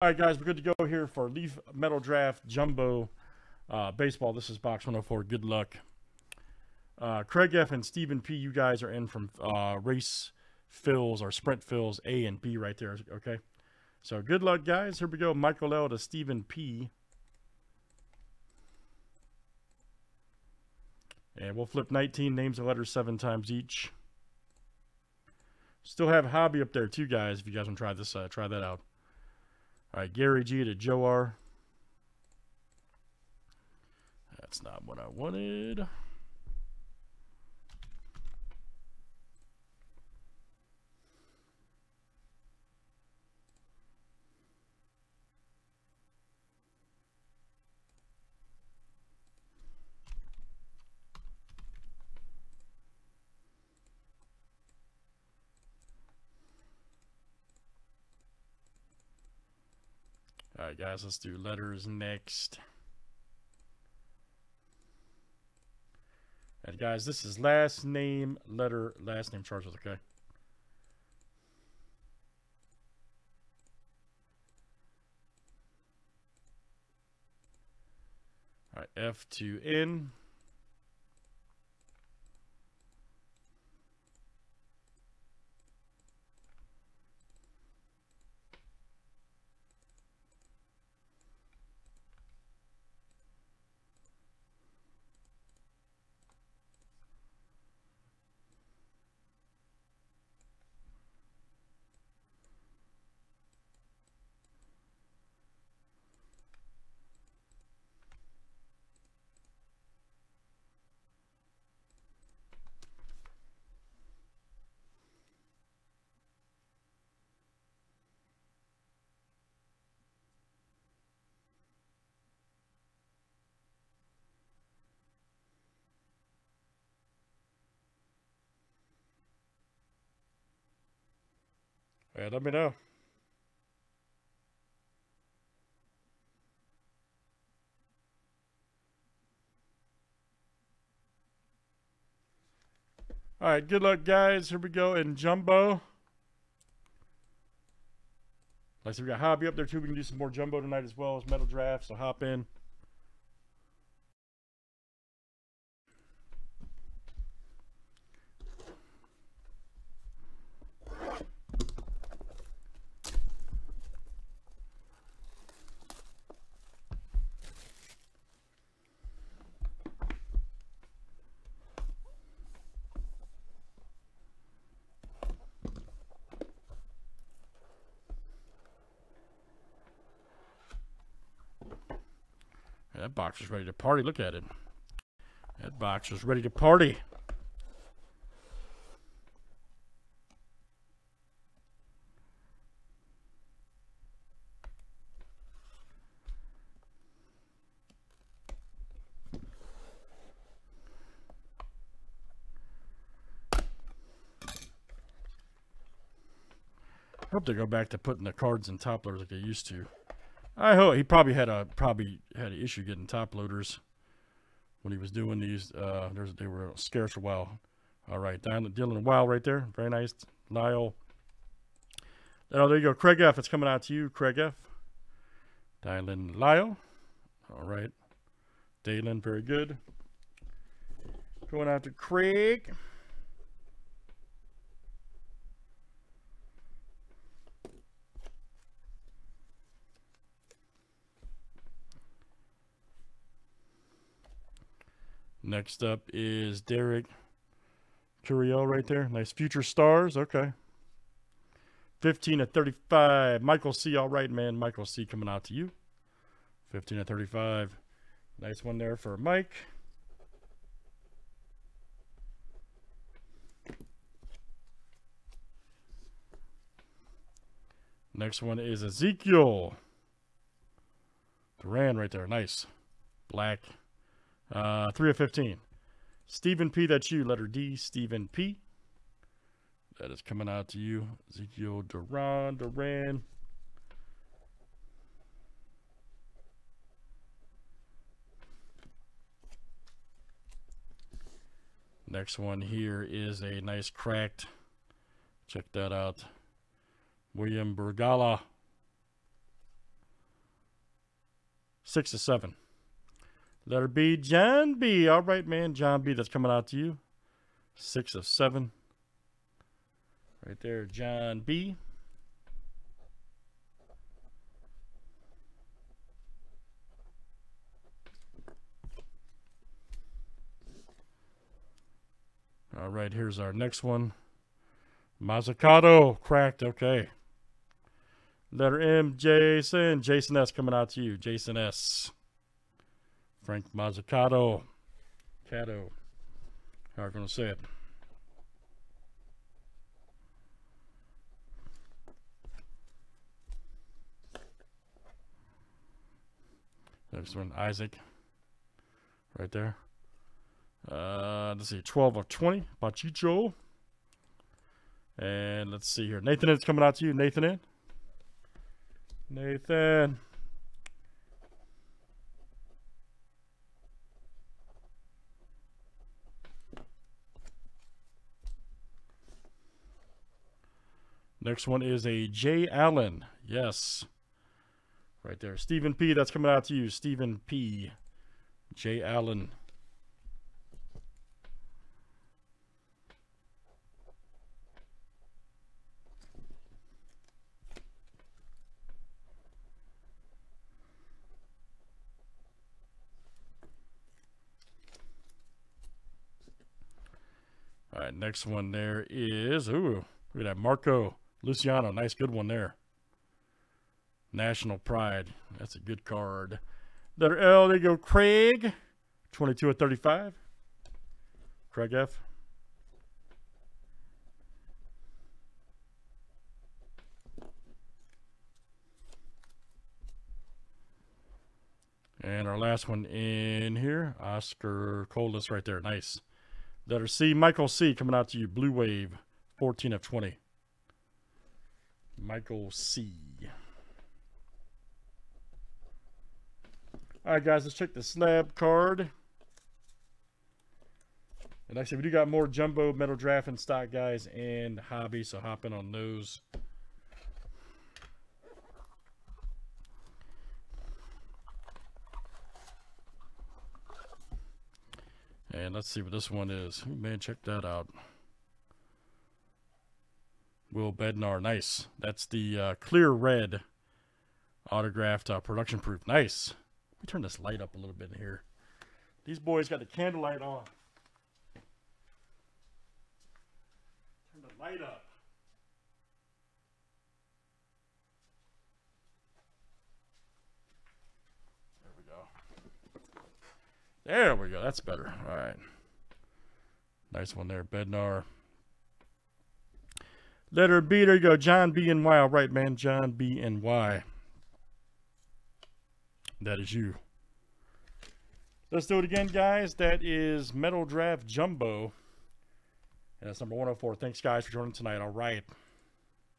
All right, guys, we're good to go here for Leaf Metal Draft Jumbo uh, Baseball. This is box 104. Good luck. Uh, Craig F. and Stephen P. You guys are in from uh, race fills or sprint fills A and B right there. Okay. So good luck, guys. Here we go. Michael L. to Stephen P. And we'll flip 19 names and letters seven times each. Still have hobby up there too, guys. If you guys want to try this, uh, try that out. All right, Gary G to Joe R. That's not what I wanted. Right, guys, let's do letters next. And guys, this is last name, letter, last name charges, okay? All right, F to N. Yeah, let me know. All right, good luck, guys. Here we go in jumbo. Like I said, we got hobby up there too. We can do some more jumbo tonight as well as metal draft. So hop in. That box is ready to party. Look at it. That box is ready to party. Hope they go back to putting the cards in top loaders like they used to. I hope he probably had a probably had an issue getting top loaders when he was doing these. Uh, there's they were scarce for a while. All right, Dylan, Dylan Wild right there, very nice. Lile. Oh, there you go, Craig F. It's coming out to you, Craig F. Dylan Lile. All right, Dalen, very good. Going out to Craig. Next up is Derek Curiel right there. Nice future stars. Okay. 15 to 35. Michael C. All right, man. Michael C. coming out to you. 15 to 35. Nice one there for Mike. Next one is Ezekiel. Duran right there. Nice. Black. Uh, 3 of 15. Stephen P, that's you. Letter D, Stephen P. That is coming out to you. Ezekiel Duran, Duran. Next one here is a nice cracked. Check that out. William Bergolla. Six of seven. Letter B, John B. All right, man. John B. That's coming out to you. Six of seven. Right there, John B. All right, here's our next one. Mozzicato cracked. Okay. Letter M, Jason. Jason S. coming out to you. Jason S. Frank Mozzicato. Cato. How are you to say it? Next one, Isaac. Right there. Uh, let's see, 12 of 20, Bachicho. And let's see here. Nathan is coming out to you. Nathan in. Nathan. Next one is a Jay Allen. Yes. Right there. Stephen P. That's coming out to you. Stephen P. Jay Allen. All right, next one there is, ooh, look at that, Marco Luciano. Nice, good one there. National Pride. That's a good card. Letter L, there you go, Craig. 22 of 35. Craig F. And our last one in here, Oscar Colas right there. Nice. Letter C, Michael C. coming out to you. Blue Wave, 14 of 20. Michael C. All right, guys, let's check the slab card. And actually, we do got more jumbo metal draft stock guys and hobby, so hop in on those. And let's see what this one is. Man, check that out. Will Bednar, nice. That's the uh, clear red autographed uh, production proof. Nice. Let me turn this light up a little bit here. These boys got the candlelight on. Turn the light up. There we go. There we go. That's better. All right. Nice one there, Bednar. Letter B, there you go. John B and Y. All right, man. John B and Y. That is you. Let's do it again, guys. That is Metal Draft Jumbo. And that's number 104. Thanks, guys, for joining tonight. All right.